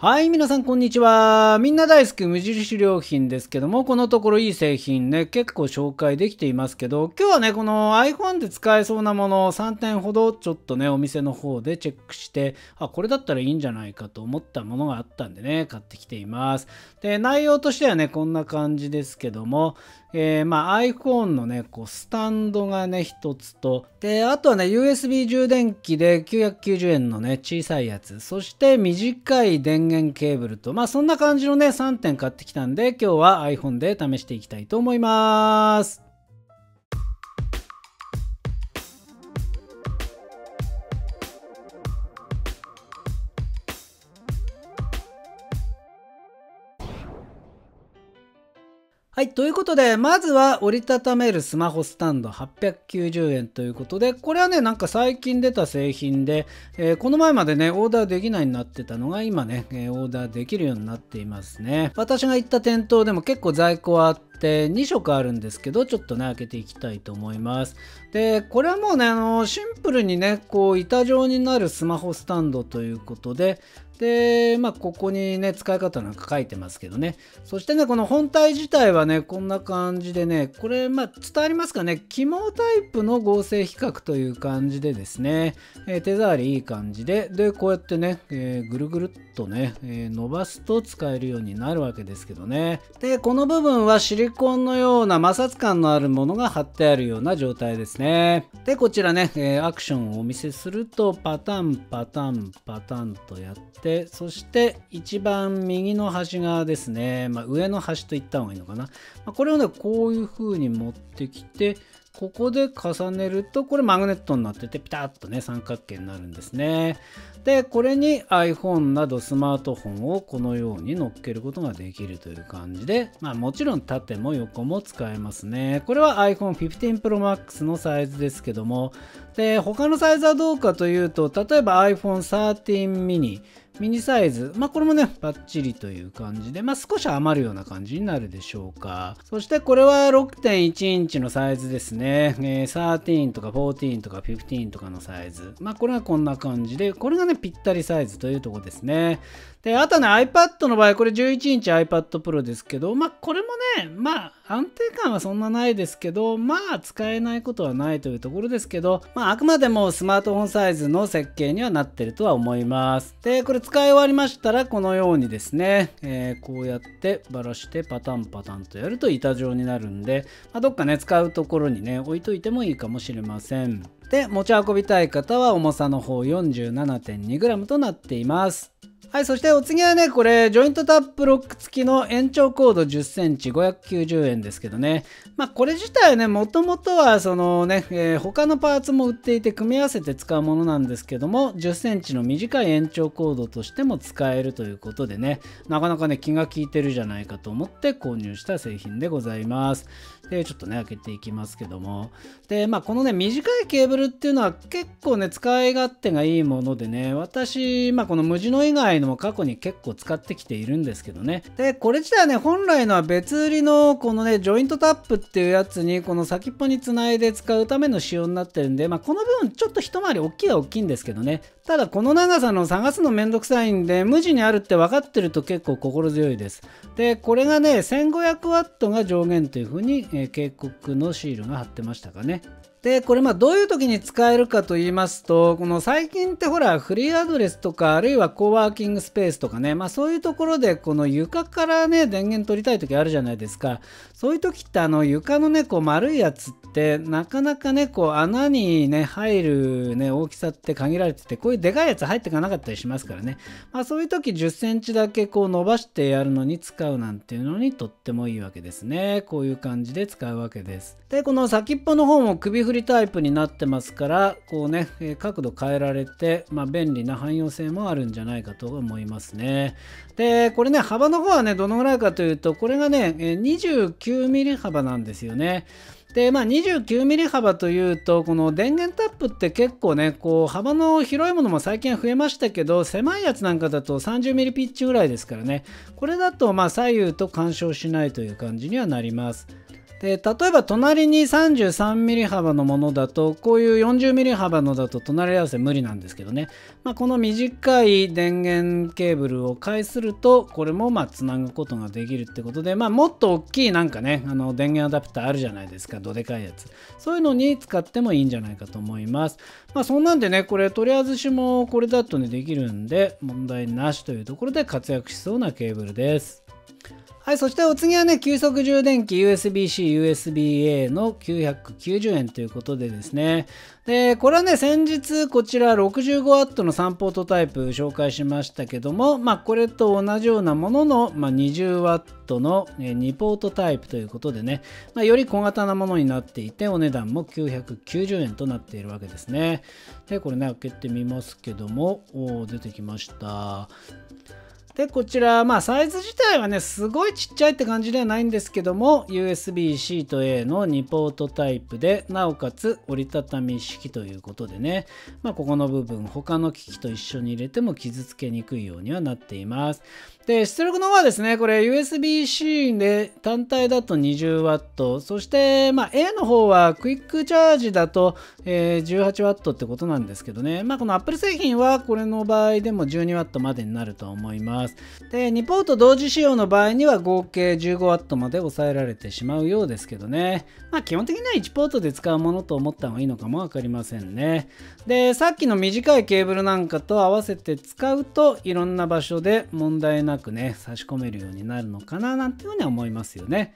はい、皆さんこんにちは。みんな大好き無印良品ですけども、このところいい製品ね、結構紹介できていますけど、今日はね、この iPhone で使えそうなものを3点ほどちょっとね、お店の方でチェックして、あ、これだったらいいんじゃないかと思ったものがあったんでね、買ってきています。で、内容としてはね、こんな感じですけども、えー、まあ iPhone のね、こうスタンドがね、一つと、で、あとはね、USB 充電器で990円のね、小さいやつ、そして短い電源ケーブルと、まあそんな感じのね、3点買ってきたんで、今日は iPhone で試していきたいと思います。はい。ということで、まずは折りたためるスマホスタンド890円ということで、これはね、なんか最近出た製品で、えー、この前までね、オーダーできないになってたのが、今ね、えー、オーダーできるようになっていますね。私が行った店頭でも結構在庫はあって、2色あるんですけど、ちょっとね、開けていきたいと思います。で、これはもうね、あの、シンプルにね、こう、板状になるスマホスタンドということで、で、まあ、ここにね、使い方なんか書いてますけどね。そしてね、この本体自体はね、こんな感じでね、これ、まあ、伝わりますかね、肝タイプの合成比較という感じでですね、えー、手触りいい感じで、で、こうやってね、えー、ぐるぐるっとね、えー、伸ばすと使えるようになるわけですけどね。で、この部分はシリコンのような摩擦感のあるものが貼ってあるような状態ですね。で、こちらね、えアクションをお見せすると、パタン、パタン、パタンとやって、てそして一番右の端側ですね、まあ、上の端と言った方がいいのかな、まあ、これをねこういう風に持ってきてここで重ねるとこれマグネットになっててピタッとね三角形になるんですねでこれに iPhone などスマートフォンをこのように乗っけることができるという感じで、まあ、もちろん縦も横も使えますねこれは iPhone 15 Pro Max のサイズですけどもで他のサイズはどうかというと例えば iPhone 13 mini ミニサイズ。まあ、これもね、バッチリという感じで、まあ、少し余るような感じになるでしょうか。そして、これは6.1インチのサイズですね。えー、13とか14とか15とかのサイズ。まあ、これはこんな感じで、これがね、ぴったりサイズというとこですね。で、あとね、iPad の場合、これ11インチ iPad Pro ですけど、まあ、これもね、まあ、安定感はそんなないですけど、まあ、使えないことはないというところですけど、まあ、あくまでもスマートフォンサイズの設計にはなってるとは思います。で、これ使い終わりましたら、このようにですね、えー、こうやってばらしてパタンパタンとやると板状になるんで、まあ、どっかね、使うところにね、置いといてもいいかもしれません。で、持ち運びたい方は重さの方 47.2g となっています。はい、そしてお次はね、これ、ジョイントタップロック付きの延長コード10センチ590円ですけどね。まあ、これ自体はね、もともとは、そのね、えー、他のパーツも売っていて組み合わせて使うものなんですけども、10センチの短い延長コードとしても使えるということでね、なかなかね、気が利いてるじゃないかと思って購入した製品でございます。で、ちょっとね、開けていきますけども。で、まあ、このね、短いケーブルっていうのは結構ね、使い勝手がいいものでね、私、まあ、この MUJI の以外のも過去に結構使ってきているんですけどね。で、これ自体はね、本来のは別売りのこのね、ジョイントタップっていうやつに、この先っぽにつないで使うための仕様になってるんで、まあ、この部分ちょっと一回り大きいは大きいんですけどね。ただ、この長さの探すのめんどくさいんで、無地にあるって分かってると結構心強いです。で、これがね、1500W が上限という風に、えー、警告のシールが貼ってましたかね。で、これまあどういう時に使えるかと言いますと、この最近ってほらフリーアドレスとかあるいはコーワーキングスペースとかね、まあそういうところでこの床からね、電源取りたい時あるじゃないですか。そういう時ってあの床のね、こう丸いやつってなかなかね、こう穴にね、入るね、大きさって限られてて、こういうでかいやつ入ってかなかったりしますからね。まあそういう時10センチだけこう伸ばしてやるのに使うなんていうのにとってもいいわけですね。こういう感じで使うわけです。で、この先っぽの方も首振りタイプになってますからこうね角度変えられて、まあ、便利な汎用性もあるんじゃないかと思いますね。でこれね幅の方はねどのぐらいかというとこれがね 29mm 幅なんですよね。で、まあ、29mm 幅というと、この電源タップって結構ね、こう、幅の広いものも最近増えましたけど、狭いやつなんかだと 30mm ピッチぐらいですからね、これだと、まあ、左右と干渉しないという感じにはなります。で例えば隣に 33mm 幅のものだとこういう 40mm 幅のだと隣り合わせ無理なんですけどね、まあ、この短い電源ケーブルを介するとこれもまあつなぐことができるってことで、まあ、もっと大きいなんかねあの電源アダプターあるじゃないですかどでかいやつ。そういうのに使ってもいいんじゃないかと思います。まあそんなんでねこれ取り外しもこれだとねできるんで問題なしというところで活躍しそうなケーブルです。はい、そしてお次はね、急速充電器 USB-C、USB-A の990円ということでですね。で、これはね、先日こちら 65W の3ポートタイプ紹介しましたけども、まあこれと同じようなものの、まあ、20W の2ポートタイプということでね、まあ、より小型なものになっていて、お値段も990円となっているわけですね。で、これね、開けてみますけども、お出てきました。で、こちら、まあ、サイズ自体はね、すごいちっちゃいって感じではないんですけども、USB-C と A の2ポートタイプで、なおかつ折りたたみ式ということでね、まあ、ここの部分、他の機器と一緒に入れても傷つけにくいようにはなっています。で、出力の方はですね、これ USB-C で単体だと 20W、そして、まあ、A の方はクイックチャージだと、えー、18W ってことなんですけどね、まあ、この Apple 製品はこれの場合でも 12W までになると思います。で、2ポート同時使用の場合には合計 15W まで抑えられてしまうようですけどね、まあ、基本的には1ポートで使うものと思った方がいいのかもわかりませんね。で、さっきの短いケーブルなんかと合わせて使うといろんな場所で問題なくくね差し込めるようになるのかななんていうふうには思いますよね。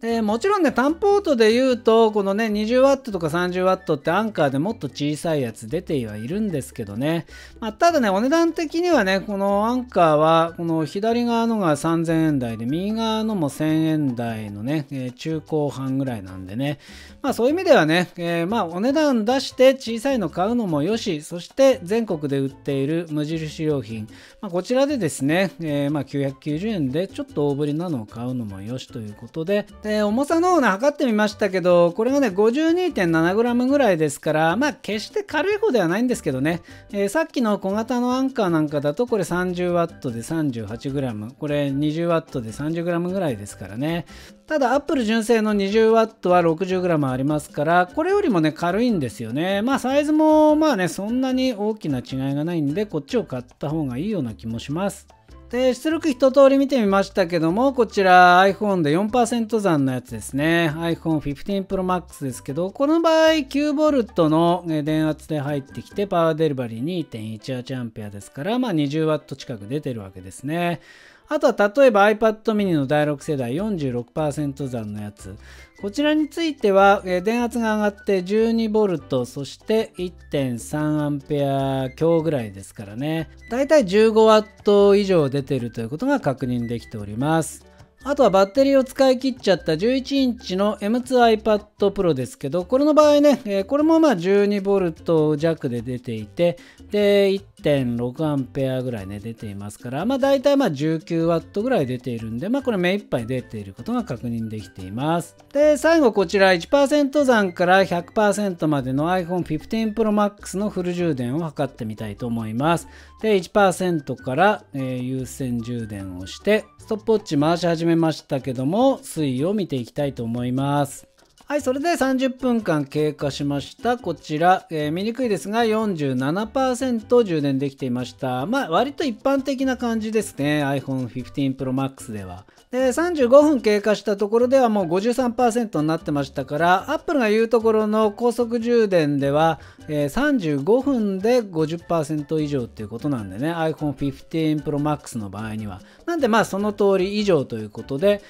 でもちろんね単ポートで言うとこのね 20W とか 30W ってアンカーでもっと小さいやつ出てはいるんですけどね、まあ、ただねお値段的にはねこのアンカーはこの左側のが3000円台で右側のも1000円台のね、えー、中高半ぐらいなんでね。まあそういう意味ではね、えー、まあお値段出して小さいの買うのもよしそして全国で売っている無印良品、まあ、こちらでですね、え、まあ990円でちょっと大ぶりなのを買うのもよしということで、重さの方ね、測ってみましたけど、これがね、52.7g ぐらいですから、まあ、決して軽い方ではないんですけどね、えー、さっきの小型のアンカーなんかだと、これ 30W で 38g、これ 20W で 30g ぐらいですからね。ただ、アップル純正の 20W は 60g ありますから、これよりもね、軽いんですよね。まあ、サイズも、まあね、そんなに大きな違いがないんで、こっちを買った方がいいような気もします。で出力一通り見てみましたけどもこちら iPhone で4%残のやつですね。iPhone 15 Pro Max ですけどこの場合 9V の電圧で入ってきてパワーデリバリー 2.18A ですからまあ 20W 近く出てるわけですね。あとは例えば iPad mini の第6世代46%残のやつ。こちらについては、え電圧が上がって 12V そして 1.3A 強ぐらいですからね。だいたい 15W 以上出てるということが確認できております。あとはバッテリーを使い切っちゃった11インチの M2iPad Pro ですけど、これの場合ね、これもまあ 12V 弱で出ていて、で、1.6A ぐらいね、出ていますから、まあ大体まあ 19W ぐらい出ているんで、まあこれ目いっぱい出ていることが確認できています。で、最後こちら1%残から100%までの iPhone 15 Pro Max のフル充電を測ってみたいと思います。で、1%から、えー、有線充電をして、ストップウォッチ回し始めめましたけども、推移を見ていきたいと思います。はい、それで30分間経過しました。こちら、えー、見にくいですが47%充電できていました。まあ、割と一般的な感じですね。iPhone 15 Pro Max では。で、35分経過したところではもう53%になってましたから、Apple が言うところの高速充電では、えー、35分で50%以上っていうことなんでね、iPhone 15 Pro Max の場合には。なんでまあその通り以上ということで、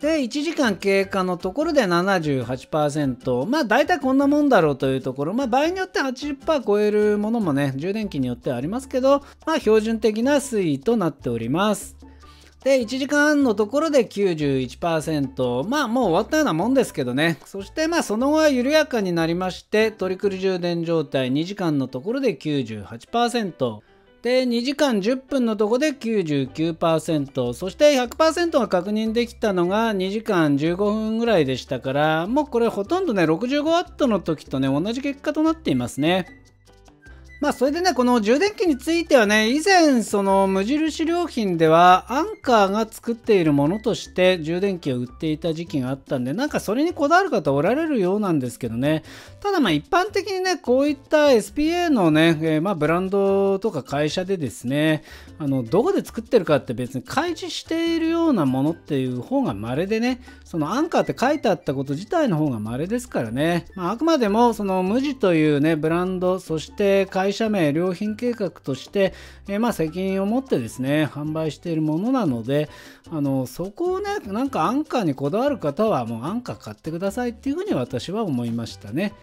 で、1時間経過のところで78%。まあ大体こんなもんだろうというところ。まあ場合によって80%超えるものもね、充電器によってはありますけど、まあ標準的な推移となっております。で、1時間のところで91%。まあもう終わったようなもんですけどね。そしてまあその後は緩やかになりまして、トリクル充電状態2時間のところで98%。で、2時間10分のとこで99%、そして100%が確認できたのが2時間15分ぐらいでしたから、もうこれほとんどね、65W の時とね、同じ結果となっていますね。まあそれでね、この充電器についてはね、以前その無印良品ではアンカーが作っているものとして充電器を売っていた時期があったんで、なんかそれにこだわる方おられるようなんですけどね、ただまあ一般的にね、こういった SPA のね、えー、まあブランドとか会社でですね、あの、どこで作ってるかって別に開示しているようなものっていう方が稀でね、そのアンカーって書いてあったこと自体の方が稀ですからね、まあ、あくまでもその無地というね、ブランド、そして会社会社名、良品計画として、えー、まあ責任を持ってですね、販売しているものなので、あの、そこをね、なんかアンカーにこだわる方はもうアンカー買ってくださいっていうふうに私は思いましたね。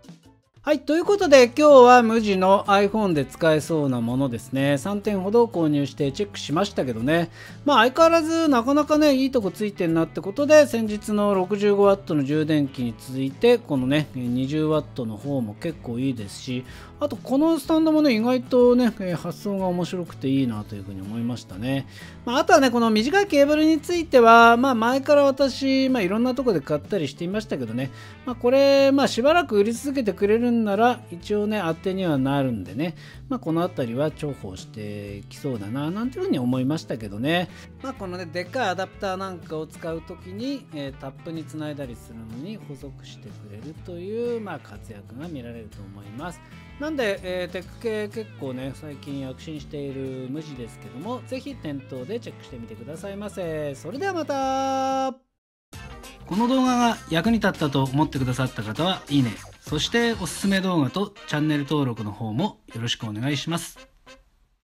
はい。ということで、今日は無地の iPhone で使えそうなものですね。3点ほど購入してチェックしましたけどね。まあ相変わらずなかなかね、いいとこついてんなってことで、先日の 65W の充電器に続いて、このね、20W の方も結構いいですし、あとこのスタンドもね、意外とね、え発想が面白くていいなというふうに思いましたね。まあ、あとはね、この短いケーブルについては、まあ前から私、まあいろんなとこで買ったりしていましたけどね、まあこれ、まあしばらく売り続けてくれるんなら一応ね当てにはなるんでね、まあ、この辺りは重宝してきそうだななんていうふうに思いましたけどね、まあ、このねでっかいアダプターなんかを使う時に、えー、タップにつないだりするのに補足してくれるという、まあ、活躍が見られると思います。なんで、えー、テック系結構ね最近躍進している無地ですけども是非店頭でチェックしてみてくださいませ。それではまた。この動画が役に立ったと思ってくださった方はいいね。そしておすすめ動画とチャンネル登録の方もよろしくお願いします。